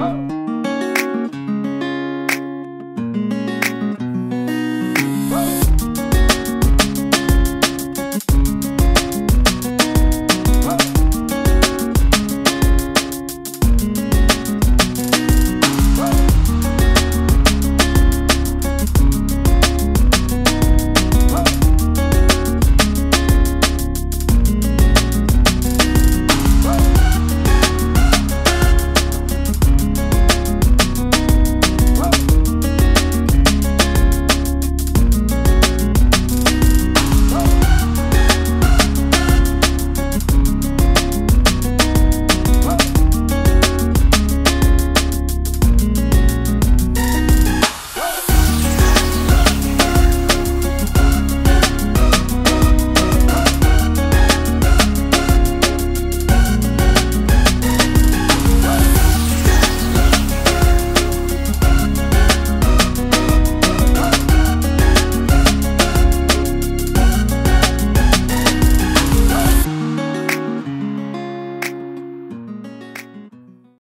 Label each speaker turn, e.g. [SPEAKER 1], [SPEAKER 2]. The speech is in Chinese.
[SPEAKER 1] 嗯